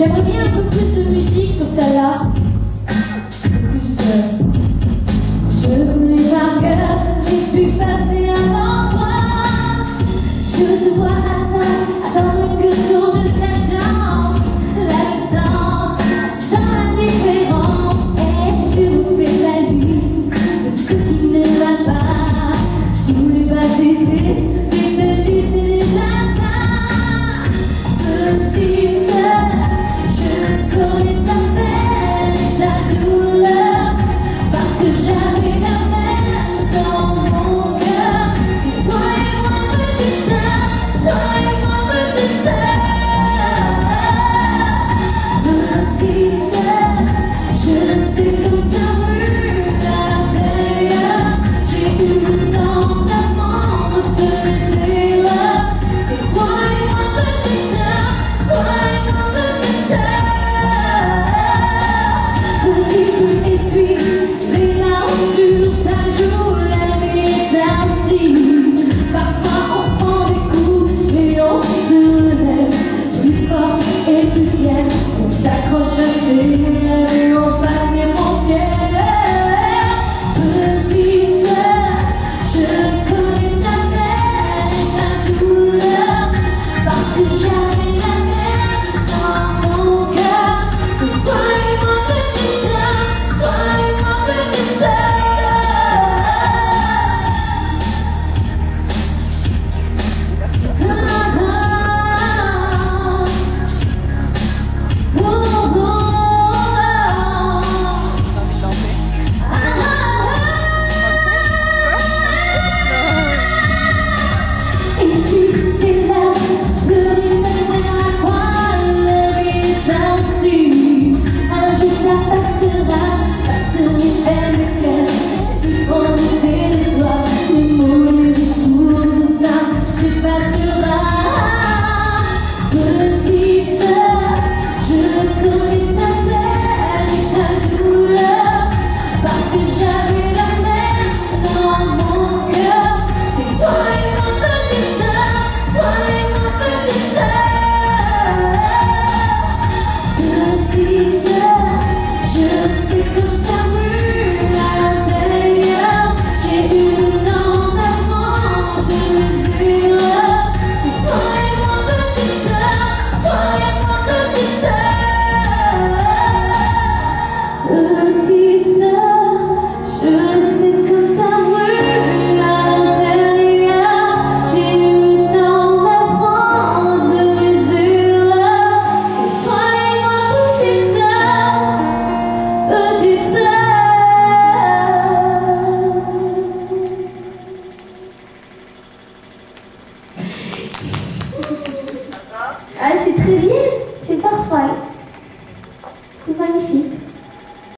J'aimerais bien un peu plus de musique sur celle-là. Plus, je voulais par cœur et suis passé avant toi. Je te vois attendre que tourne ta jambe. La temps dans la différence. Et tu vous fais la lutte de ce qui ne va pas. Si ne voulez pas, c'est triste. Tu te c'est déjà ça. ce que j'avais Ah, c'est très bien.